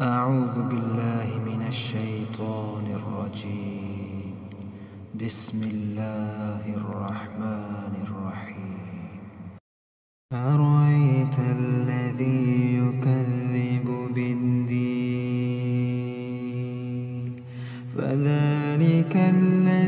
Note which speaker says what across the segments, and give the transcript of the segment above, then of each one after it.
Speaker 1: أعوذ بالله من الشيطان الرجيم. بسم الله الرحمن الرحيم. أرأيت الذي يكذب بالدين؟ فذلك الذي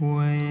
Speaker 1: way.